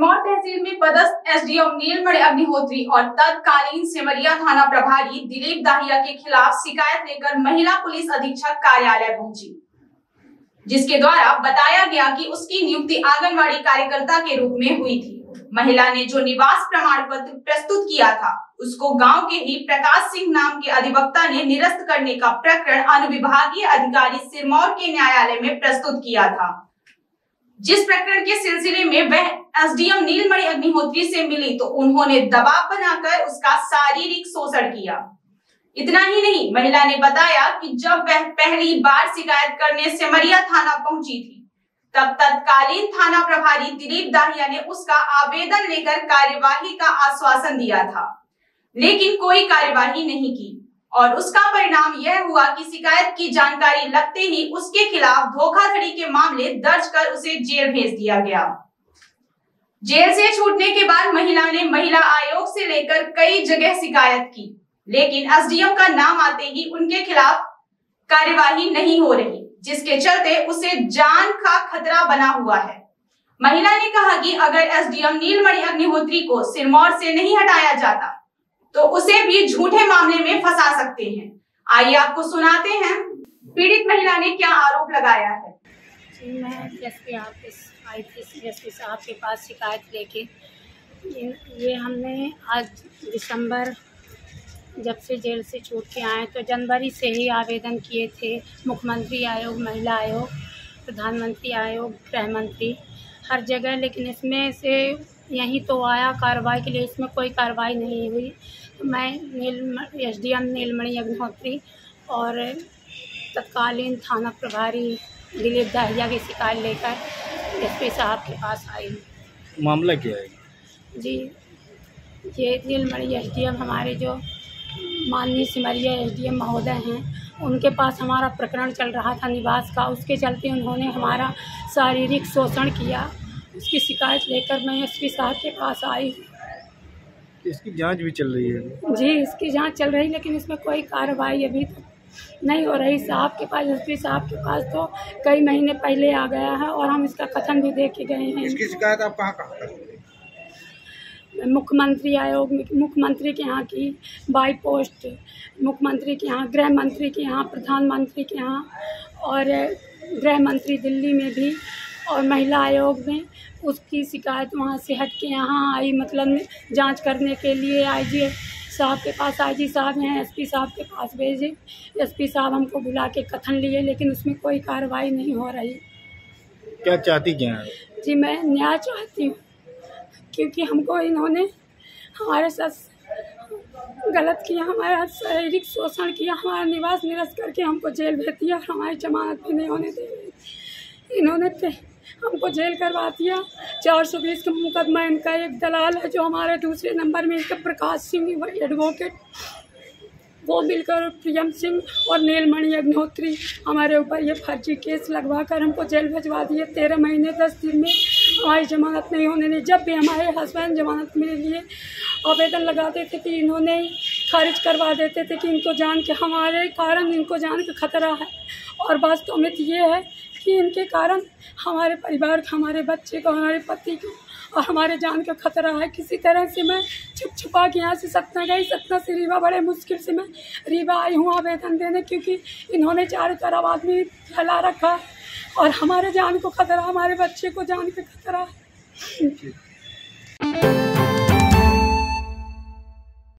सिरमौर तहसील में पदस्थ एसडीएम नीलमणि अग्निहोत्री और तत्कालीन सिमरिया थाना प्रभारी दिलीप दाहिया के खिलाफ शिकायत लेकर महिला पुलिस अधीक्षक कार्यालय पहुँची। जिसके द्वारा बताया गया कि उसकी नियुक्ति आंगनवाड़ी कार्यकर्ता के रूप में हुई थी। महिला ने जो निवास प्रमाण पत्र प्रस्तुत किया था, उसको गाँव के ही प्रकाश सिंह नाम के अधिवक्ता ने निरस्त करने का प्रकरण अनुविभागीय अधिकारी सिरमौर के न्यायालय में प्रस्तुत किया था। जिस प्रकरण के सिलसिले में वह एसडीएम नीलमणि अग्निहोत्री से मिली तो उन्होंने दबाव बनाकर उसका शारीरिक शोषण किया। इतना ही नहीं, महिला ने बताया कि जब वह पहली बार शिकायत करने सिमरिया थाना पहुँची थी, तब तत्कालीन थाना प्रभारी दिलीप दाहिया ने उसका आवेदन लेकर कार्यवाही का आश्वासन दिया था। लेकिन कोई कार्यवाही नहीं की। और उसका परिणाम यह हुआ कि शिकायत की जानकारी लगते ही उसके खिलाफ धोखाधड़ी के मामले दर्ज कर उसे जेल भेज दिया गया। जेल से छूटने के बाद महिला ने महिला आयोग से लेकर कई जगह शिकायत की, लेकिन एसडीएम का नाम आते ही उनके खिलाफ कार्यवाही नहीं हो रही, जिसके चलते उसे जान का खतरा बना हुआ है। महिला ने कहा कि अगर एसडीएम नीलमणि अग्निहोत्री को सिरमौर से नहीं हटाया जाता तो उसे भी झूठे मामले में फंसा सकते हैं। आइए आपको सुनाते हैं, पीड़ित महिला ने क्या आरोप लगाया है? जी, मैं साहब के पास शिकायत लेके ये हमने आज दिसंबर जब से जेल से छूट के आए तो जनवरी से ही आवेदन किए थे। मुख्यमंत्री आयोग, महिला आयोग, प्रधानमंत्री आयोग, गृह मंत्री, हर जगह, लेकिन इसमें से यहीं तो आया कार्रवाई के लिए इसमें कोई कार्रवाई नहीं हुई। मैं नील एस डी एम नीलमणि अग्निहोत्री और तत्कालीन थाना प्रभारी दिलीप दहिया की शिकायत लेकर एस पी साहब के पास आई हूँ। मामला क्या है? जी ये नीलमणि एस डी एम हमारे जो माननीय सिमरिया एस डी एम महोदय हैं उनके पास हमारा प्रकरण चल रहा था निवास का उसके चलते उन्होंने हमारा शारीरिक शोषण किया। उसकी शिकायत लेकर मैं एस पी साहब के पास आई इसकी जाँच भी चल रही है? जी इसकी जाँच चल रही लेकिन इसमें कोई कार्रवाई अभी तक नहीं हो रही। साहब के पास एस पी साहब के पास तो कई महीने पहले आ गया है और हम इसका कथन भी दे के गए हैं। इसकी शिकायत आप कहाँ कहाँ मुख्यमंत्री आयोग मुख्यमंत्री के यहाँ की बाई पोस्ट मुख्यमंत्री के यहाँ गृह मंत्री के यहाँ प्रधानमंत्री के यहाँ और गृह मंत्री दिल्ली में भी और महिला आयोग में उसकी शिकायत वहाँ से हट के यहाँ आई मतलब जाँच करने के लिए आई जी साहब के पास आई जी साहब हैं एसपी साहब के पास भेजे। एसपी साहब हमको बुला के कथन लिए लेकिन उसमें कोई कार्रवाई नहीं हो रही। क्या चाहती क्या जी मैं न्याय चाहती हूँ क्योंकि हमको इन्होंने हमारे साथ गलत किया हमारा शारीरिक शोषण किया हमारा निवास निरस्त करके हमको जेल भेज दिया और हमारी जमानत भी नहीं होने दी। इन्होंने हमको जेल करवा दिया चार सौ बीस का मुकदमा इनका एक दलाल है जो हमारे दूसरे नंबर में इनका प्रकाश सिंह एडवोकेट वो मिलकर प्रियम सिंह और नीलमणि अग्निहोत्री हमारे ऊपर ये फर्जी केस लगवा कर हमको जेल भिजवा दिए। तेरह महीने, दस दिन में हमारी जमानत नहीं होने दी। जब भी हमारे हस्बैंड जमानत मेरे लिए आवेदन लगाते थे कि इन्होंने खारिज करवा देते थे कि इनको जान के हमारे कारण इनको जान के खतरा है। और वास्तव में तो ये है कि इनके कारण हमारे परिवार को, हमारे बच्चे को, हमारे पति को और हमारे जान का खतरा है। किसी तरह से मैं छुप छुपा के यहाँ से सतना गई, सतना से रीवा, बड़े मुश्किल से मैं रीवा आई हूँ आवेदन देने क्योंकि इन्होंने चारों तरफ़ आदमी फैला रखा और हमारे जान को खतरा, हमारे बच्चे को जान का खतरा।